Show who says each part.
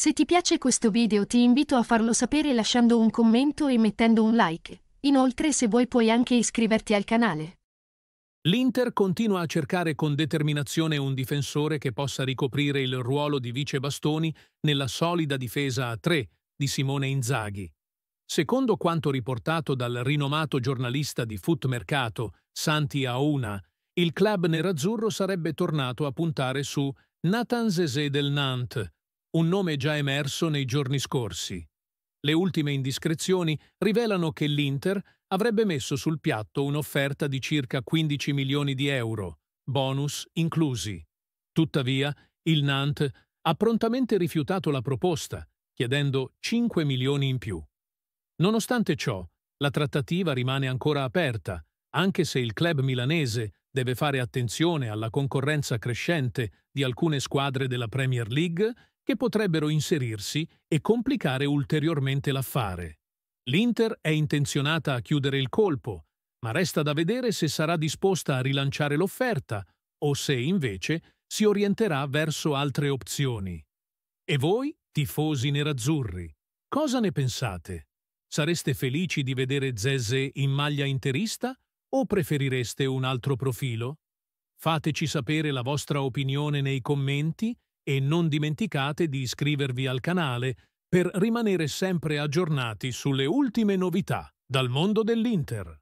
Speaker 1: Se ti piace questo video ti invito a farlo sapere lasciando un commento e mettendo un like. Inoltre se vuoi puoi anche iscriverti al canale.
Speaker 2: L'Inter continua a cercare con determinazione un difensore che possa ricoprire il ruolo di vice bastoni nella solida difesa a tre di Simone Inzaghi. Secondo quanto riportato dal rinomato giornalista di Foot Mercato, Santi Auna, il club nerazzurro sarebbe tornato a puntare su Nathan Zezé del Nantes, un nome già emerso nei giorni scorsi. Le ultime indiscrezioni rivelano che l'Inter avrebbe messo sul piatto un'offerta di circa 15 milioni di euro, bonus inclusi. Tuttavia, il Nantes ha prontamente rifiutato la proposta, chiedendo 5 milioni in più. Nonostante ciò, la trattativa rimane ancora aperta, anche se il club milanese deve fare attenzione alla concorrenza crescente di alcune squadre della Premier League che potrebbero inserirsi e complicare ulteriormente l'affare. L'Inter è intenzionata a chiudere il colpo, ma resta da vedere se sarà disposta a rilanciare l'offerta o se, invece, si orienterà verso altre opzioni. E voi, tifosi nerazzurri, cosa ne pensate? Sareste felici di vedere Zezé in maglia interista o preferireste un altro profilo? Fateci sapere la vostra opinione nei commenti e non dimenticate di iscrivervi al canale per rimanere sempre aggiornati sulle ultime novità dal mondo dell'Inter.